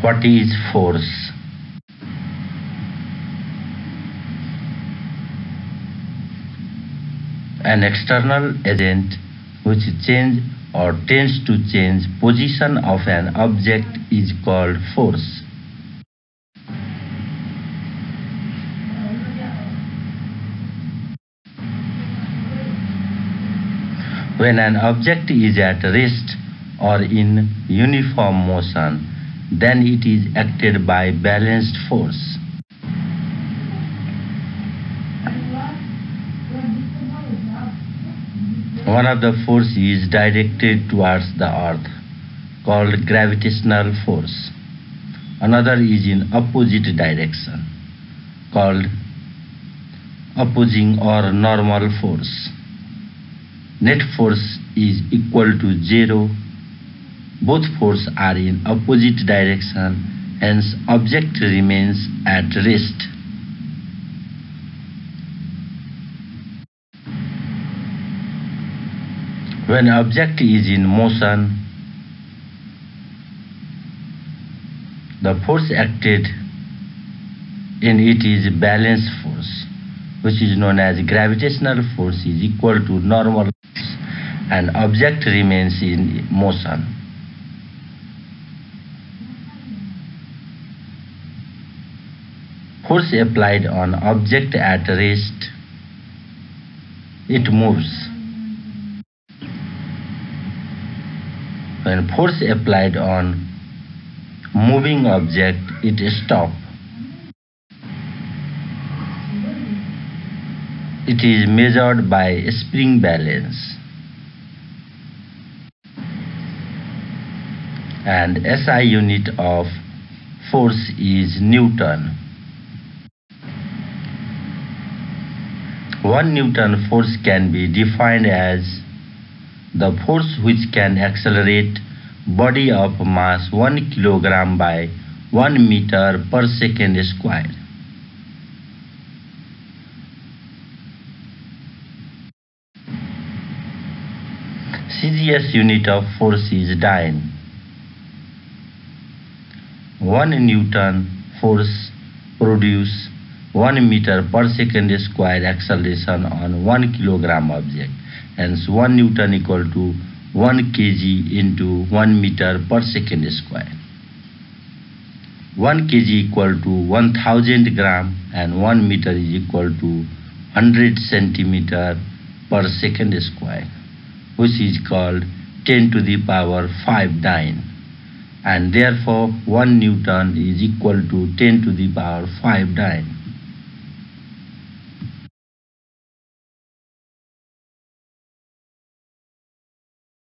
What is force? An external agent which change or tends to change position of an object is called force. When an object is at rest or in uniform motion, then it is acted by balanced force. One of the force is directed towards the earth, called gravitational force. Another is in opposite direction, called opposing or normal force. Net force is equal to zero. Both forces are in opposite direction, hence object remains at rest. When object is in motion, the force acted in it is balance force, which is known as gravitational force is equal to normal force, and object remains in motion. Force applied on object at rest, it moves. When force applied on moving object, it stop. It is measured by spring balance. And SI unit of force is Newton. 1 Newton force can be defined as the force which can accelerate body of mass 1 kilogram by 1 meter per second square. CGS unit of force is dyne. 1 Newton force produce 1 meter per second square acceleration on 1 kilogram object. Hence 1 Newton equal to 1 kg into 1 meter per second square. 1 kg equal to 1000 gram and 1 meter is equal to 100 centimeter per second square which is called 10 to the power 5 dyne and therefore 1 Newton is equal to 10 to the power 5 dyne.